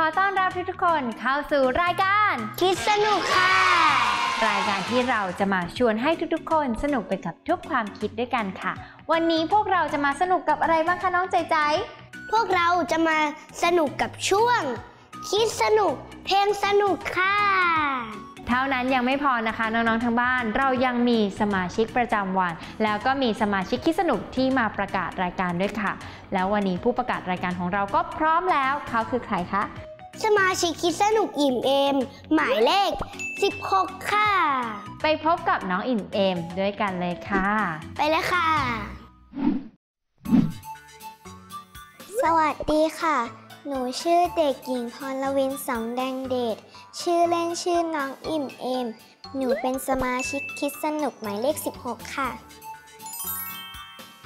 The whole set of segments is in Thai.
วัสดีค่ะขอต้อนรับทุกๆคนเข้าสู่รายการ คิดสนุกค่ะ รายการที่เราจะมาชวนให้ทุกๆ คนสนุกไปกับทุกความคิดด้วยกันค่ะ วันนี้พวกเราจะมาสนุกกับอะไรบ้างคะน้องใจใจ พวกเราจะมาสนุกกับช่วง คิดสนุก เพลงสนุกค่ะ เท่านั้นยังไม่พอนะคะน้องๆทางบ้าน เรายังมีสมาชิกประจำวัน แล้วก็มีสมาชิกคิดสนุกที่มาประกาศรายการด้วยค่ะ แล้ววันนี้ผู้ประกาศรายการของเราก็พร้อมแล้วเขาคือใครคะ สมาชิกคิดสนุกอิ่มเอม หมายเลข 16 ค่ะ ไปพบกับน้องอิ่มเอมด้วยกันเลยค่ะ ไปเลยค่ะ สวัสดีค่ะ หนูชื่อเด็กหญิงพรวินสองแดงเดช ชื่อเล่นชื่อน้องอิ่มเอม หนูเป็นสมาชิกคิดสนุกหมายเลข 16 ค่ะ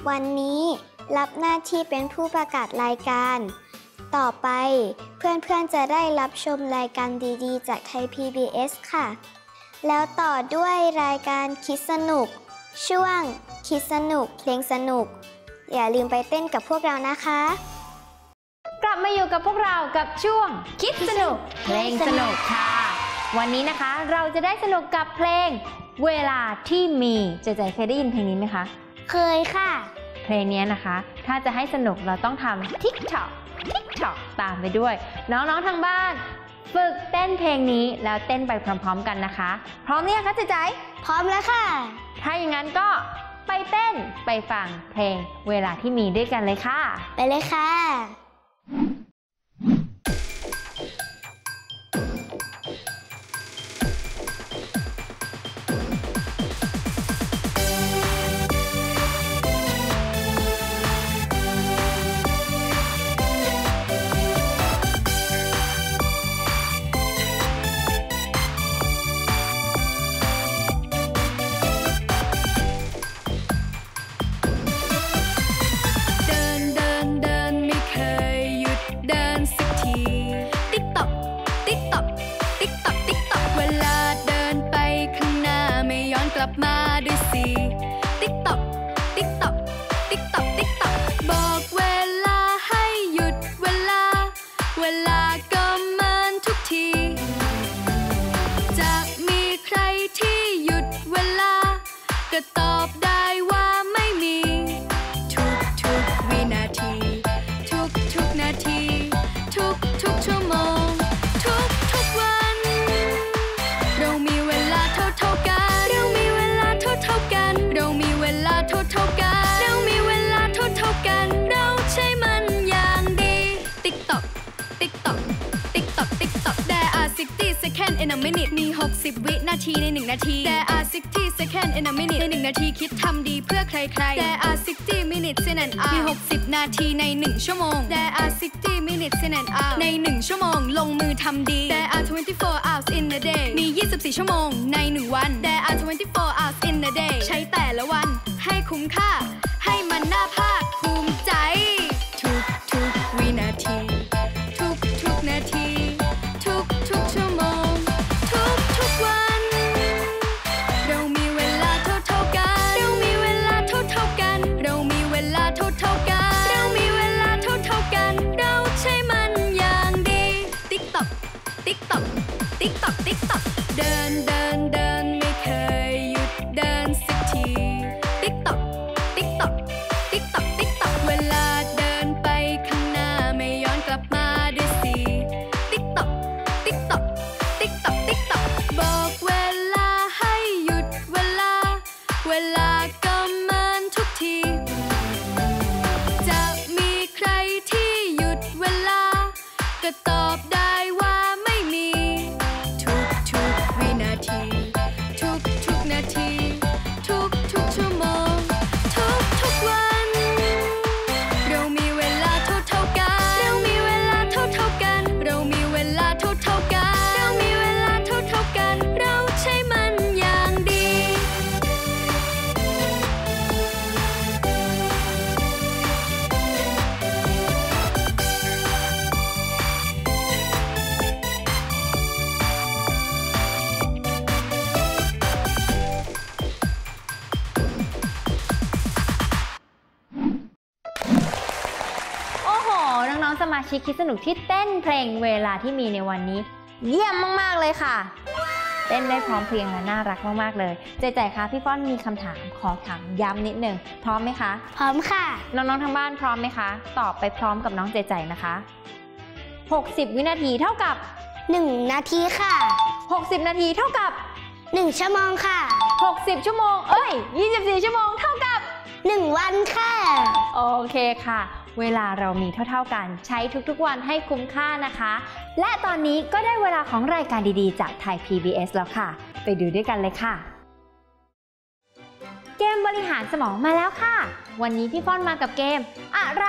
วันนี้รับหน้าที่เป็นผู้ประกาศรายการ ต่อไป เพื่อนๆจะได้รับชมรายการดีๆ จากไทย PBS ค่ะ แล้วต่อด้วยรายการคิดสนุก ช่วง คิดสนุก เพลงสนุก อย่าลืมไปเต้นกับพวกเรานะคะ กลับมาอยู่กับพวกเรากับช่วง คิดสนุก เพลงสนุกค่ะ วันนี้นะคะเราจะได้สนุกกับเพลง เวลาที่มีเจเจเคยได้ยินเพลงนี้ไหมคะ เคยค่ะ เพลงนี้นะคะ ถ้าจะให้สนุกเราต้องทำติ๊กต่อกติ๊กต่อกตามไปด้วย น้องๆทางบ้าน ฝึกเต้นเพลงนี้แล้วเต้นไปพร้อมๆกันนะคะ พร้อมหรือยังคะเจเจพร้อมแล้วค่ะ ถ้าอย่างนั้นก็ไปเต้นไปฟังเพลงเวลาที่มีด้วยกันเลยค่ะ ไปเลยค่ะ in a minute มี 60 วินาทีใน 1 นาที There are 60 second in a minute ใน 1 นาทีคิดทำดีเพื่อใครๆ There are 60 minutes in an hour มี 60 นาทีใน 1 ชั่วโมง There are 60 minutes in an hour ใน 1 ชั่วโมง ลงมือทำดี There are 24 hours in a day มี 24 ชั่วโมงใน 1 วัน There are 24 hours in a day ใช้แต่ละวัน ให้คุ้มค่า ให้มันน่าภาค could stop. มาชิกคิดสนุกที่เต้นเพลงเวลาที่มีในวันนี้ เยี่ยมมาก ๆ เลยค่ะ เต้นได้พร้อมเพรียงและน่ารักมาก ๆ เลย ใจใจคะพี่ฟ้อนมีคำถามขอถามย้ำนิดนึงพร้อมไหมคะ พร้อมค่ะ น้อง ๆ ทางบ้านพร้อมไหมคะ ตอบไปพร้อมกับน้องใจใจนะคะ 60 วินาทีเท่ากับ 1 นาทีค่ะ 60 นาทีเท่ากับ 1 ชั่วโมงค่ะ 60 ชั่วโมง เอ้ย 24 ชั่วโมงเท่ากับ 1 วันค่ะ โอเคค่ะ เวลาเรามีเท่าๆกัน ใช้ทุกๆวันให้คุ้มค่านะคะ และตอนนี้ก็ได้เวลาของรายการดีๆ จากไทย PBS แล้วค่ะ ไปดูด้วยกันเลยค่ะ เกมบริหารสมองมาแล้วค่ะ วันนี้พี่ฟ้อนมากับเกม อะไร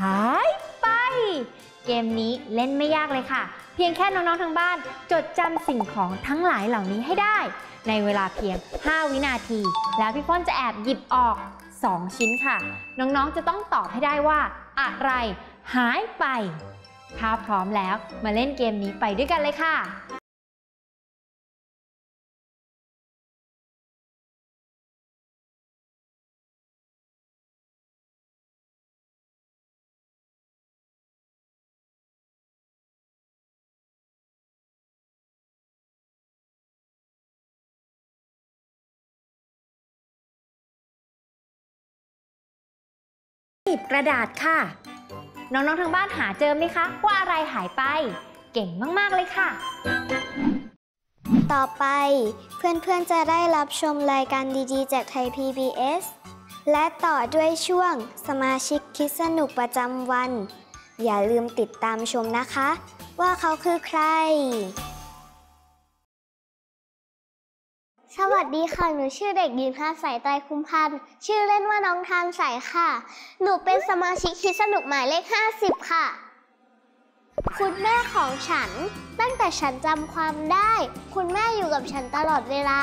หายไป เกมนี้เล่นไม่ยากเลยค่ะ เพียงแค่น้องๆทางบ้าน จดจำสิ่งของทั้งหลายเหล่านี้ให้ได้ ในเวลาเพียง 5 วินาที แล้วพี่ฟ้อนจะแอบหยิบออก 2 ชิ้นค่ะ น้องๆจะต้องตอบให้ได้ว่า อะไรหายไป ถ้าพร้อมแล้วมาเล่นเกมนี้ไปด้วยกันเลยค่ะ หยิบกระดาษค่ะ น้องๆ ทางบ้านหาเจอไหมคะ ว่าอะไรหายไป เก่งมากๆ เลยค่ะ ต่อไปเพื่อนๆ จะได้รับชมรายการดีๆ จากไทย PBS และต่อด้วยช่วงสมาชิกคิดสนุกประจำวัน อย่าลืมติดตามชมนะคะ ว่าเขาคือใคร สวัสดีค่ะ หนูชื่อเด็กหญิงพาสายไตรคุ้มพันธ์ชื่อเล่นว่าน้องทานใสค่ะ หนูเป็นสมาชิกคิดสนุกหมายเลข 50 ค่ะ คุณแม่ของฉัน ตั้งแต่ฉันจำความได้ คุณแม่อยู่กับฉันตลอดเวลา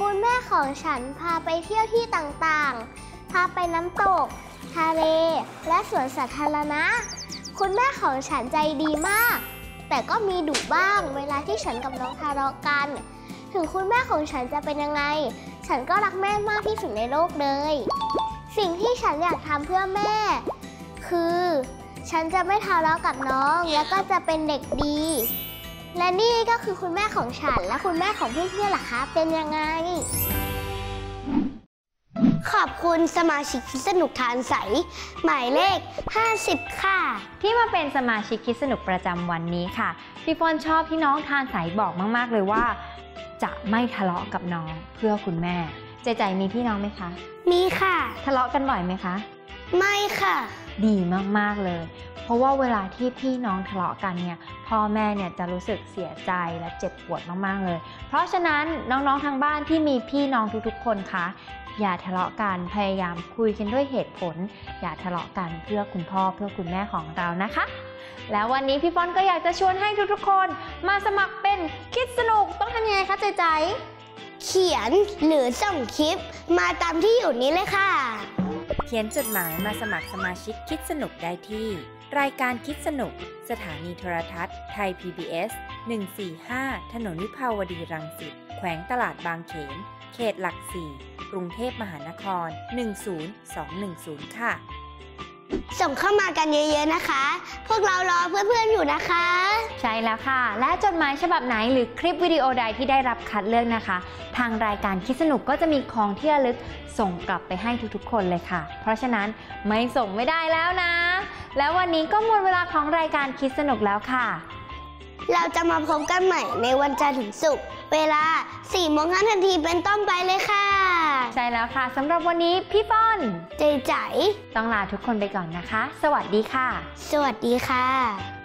คุณแม่ของฉันพาไปเที่ยวที่ต่างๆ พาไปน้ำตก ทะเล และสวนสาธารณะ คุณแม่ของฉันใจดีมาก แต่ก็มีดุบ้างเวลาที่ฉันกับน้องทะเลาะกัน ถึงคุณแม่ของฉันจะเป็นยังไง ฉันก็รักแม่มากที่สุดในโลกเลย สิ่งที่ฉันอยากทำเพื่อแม่ คือ ฉันจะไม่ทะเลาะกับน้องแล้วก็จะเป็นเด็กดี และนี่ก็คือคุณแม่ของฉันและคุณแม่ของเพื่อนๆล่ะคะ เป็นยังไง ขอบคุณสมาชิกสนุกทานใส หมายเลข 50 ค่ะ ที่มาเป็นสมาชิกคิดสนุกประจำวันนี้ค่ะ พี่ฟอนชอบที่น้องทานใสบอกมาก ๆ เลยว่า จะไม่ทะเลาะกับน้องเพื่อคุณแม่ ใจใจมีพี่น้องไหมคะ มีค่ะ ทะเลาะกันบ่อยไหมคะ ไม่ค่ะ ดีมากๆเลย เพราะว่าเวลาที่พี่น้องทะเลาะกันเนี่ยพ่อแม่เนี่ยจะรู้สึกเสียใจและเจ็บปวดมากๆเลย เพราะฉะนั้นน้องๆทางบ้านที่มีพี่น้องทุกๆ คนคะอย่าทะเลาะกันพยายามคุยกันด้วยเหตุผล อย่าทะเลาะกันเพื่อคุณพ่อเพื่อคุณแม่ของเรานะคะ แล้ววันนี้พี่ฟอนก็อยากจะชวนให้ทุกๆคน มาสมัครเป็นคิดสนุกต้องทำยังไงคะใจใจ เขียนหรือส่งคลิป มาตามที่อยู่นี้เลยค่ะ เขียนจดหมายมาสมัครสมาชิกคิดสนุกได้ที่ รายการคิดสนุก สถานีโทรทัศน์ ไทย PBS 145 ถนนวิภาวดีรังสิต แขวงตลาดบางเขน เขตหลักสี่กรุงเทพมหานคร 10210 ค่ะ ส่งเข้ามากันเยอะๆนะคะ พวกเรารอเพื่อนๆอยู่นะคะ ใช่แล้วค่ะ และจดหมายฉบับไหนหรือคลิปวิดีโอใดที่ได้รับคัดเลือกนะคะ ทางรายการคิดสนุกก็จะมีของที่ระลึกส่งกลับไปให้ทุกๆ คนเลยค่ะ เพราะฉะนั้นไม่ส่งไม่ได้แล้วนะ แล้ววันนี้ก็หมดเวลาของรายการคิดสนุกแล้วค่ะ เราจะมาพบกันใหม่ในวันจันทร์ถึงศุกร์เวลา4โมง5นาทีเป็นต้นไปเลยค่ะ ใช่แล้วค่ะสำหรับวันนี้พี่ป้อนใจใจต้องลาทุกคนไปก่อนนะคะ สวัสดีค่ะ สวัสดีค่ะ